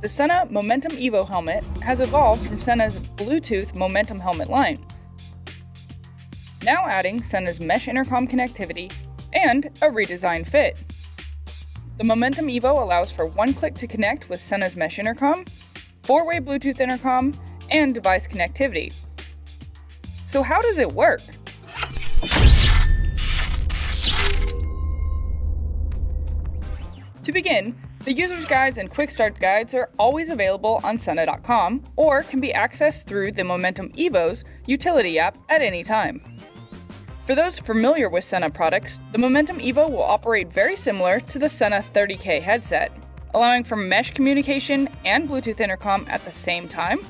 The Sena Momentum Evo helmet has evolved from Sena's Bluetooth Momentum helmet line, now adding Sena's mesh intercom connectivity and a redesigned fit. The Momentum Evo allows for one click to connect with Sena's mesh intercom, four way Bluetooth intercom, and device connectivity. So, how does it work? To begin, the user's guides and quick start guides are always available on Sena.com or can be accessed through the Momentum Evo's utility app at any time. For those familiar with Sena products, the Momentum Evo will operate very similar to the Sena 30K headset, allowing for mesh communication and Bluetooth intercom at the same time.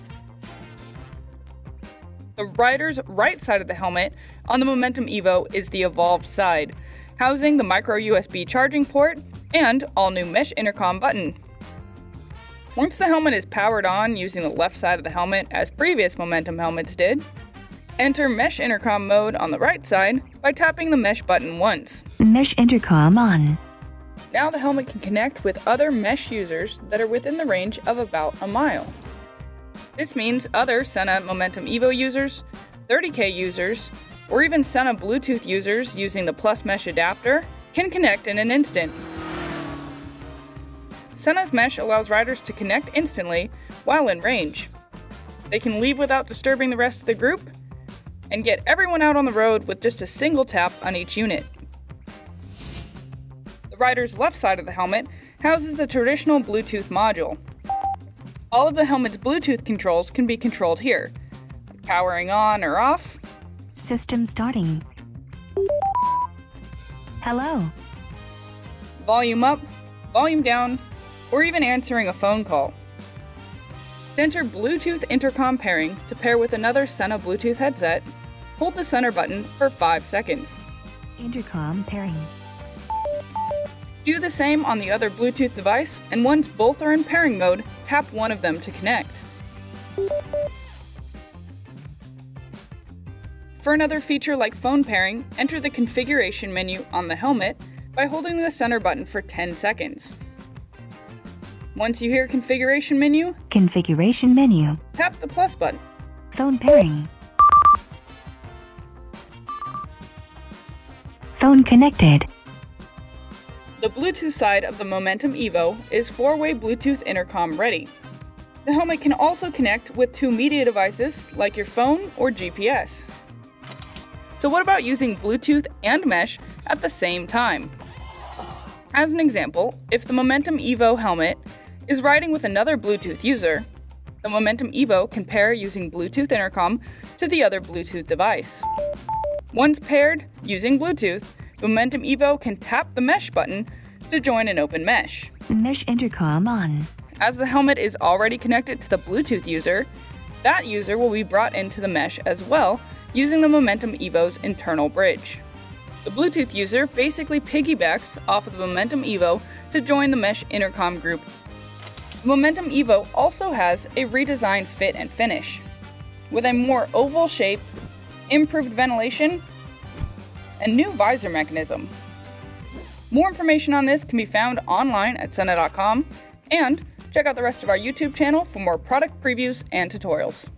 The rider's right side of the helmet on the Momentum Evo is the Evolved side, housing the micro USB charging port and all new mesh intercom button. Once the helmet is powered on using the left side of the helmet as previous Momentum helmets did, enter mesh intercom mode on the right side by tapping the mesh button once. Mesh intercom on. Now the helmet can connect with other mesh users that are within the range of about a mile. This means other Sena Momentum Evo users, 30K users, or even Sena Bluetooth users using the Plus Mesh adapter can connect in an instant. Sena's mesh allows riders to connect instantly while in range. They can leave without disturbing the rest of the group and get everyone out on the road with just a single tap on each unit. The rider's left side of the helmet houses the traditional Bluetooth module. All of the helmet's Bluetooth controls can be controlled here, powering on or off, System starting. Hello. volume up, volume down, or even answering a phone call. Enter Bluetooth intercom pairing to pair with another Sena Bluetooth headset. Hold the center button for 5 seconds. Intercom pairing. Do the same on the other Bluetooth device, and once both are in pairing mode, tap one of them to connect. For another feature like phone pairing, enter the configuration menu on the helmet by holding the center button for 10 seconds. Once you hear configuration menu, Configuration menu. tap the plus button. Phone pairing. Phone connected. The Bluetooth side of the Momentum Evo is four way Bluetooth intercom ready. The helmet can also connect with two media devices like your phone or GPS. So, what about using Bluetooth and mesh at the same time? As an example, if the Momentum Evo helmet is riding with another Bluetooth user, the Momentum Evo can pair using Bluetooth intercom to the other Bluetooth device. Once paired using Bluetooth, Momentum Evo can tap the mesh button to join an open mesh. Mesh intercom on. As the helmet is already connected to the Bluetooth user, that user will be brought into the mesh as well using the Momentum Evo's internal bridge. The Bluetooth user basically piggybacks off of the Momentum Evo to join the mesh intercom group. The Momentum Evo also has a redesigned fit and finish, with a more oval shape, improved ventilation, and new visor mechanism. More information on this can be found online at Sena.com and check out the rest of our YouTube channel for more product previews and tutorials.